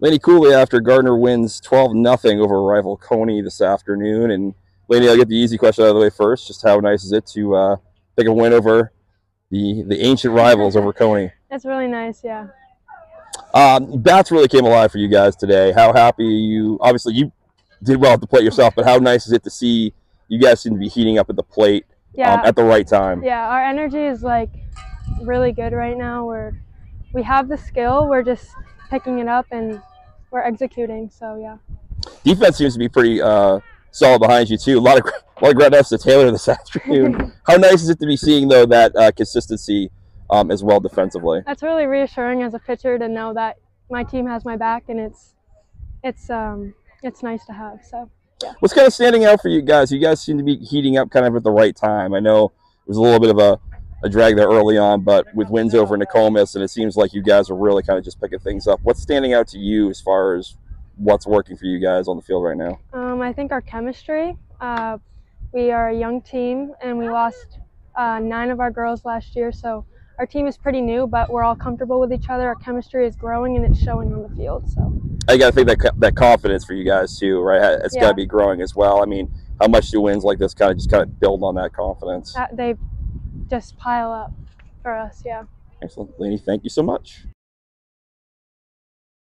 Lainey Cooley after Gardiner wins 12 0 over rival Cony this afternoon. And Lainey, I'll get the easy question out of the way first. Just how nice is it to uh, pick a win over the the ancient rivals over Cony? That's really nice, yeah. Um, bats really came alive for you guys today. How happy you? Obviously, you did well at the plate yourself, but how nice is it to see you guys seem to be heating up at the plate yeah. um, at the right time? Yeah, our energy is like really good right now. We're we have the skill. We're just picking it up and we're executing. So yeah. Defense seems to be pretty uh, solid behind you too. A lot of a lot of great to Taylor this afternoon. How nice is it to be seeing though that uh, consistency um, as well defensively? That's really reassuring as a pitcher to know that my team has my back and it's it's um, it's nice to have. So. Yeah. What's kind of standing out for you guys? You guys seem to be heating up kind of at the right time. I know it was a little bit of a a drag there early on, but with wins over Nokomis, and it seems like you guys are really kind of just picking things up. What's standing out to you as far as what's working for you guys on the field right now? Um, I think our chemistry. Uh, we are a young team, and we lost uh, nine of our girls last year, so our team is pretty new, but we're all comfortable with each other. Our chemistry is growing, and it's showing on the field. So I got to think that that confidence for you guys too, right? It's yeah. got to be growing as well. I mean, how much do wins like this kind of just kind of build on that confidence? They just pile up for us. Yeah. Excellent. Lainey, thank you so much.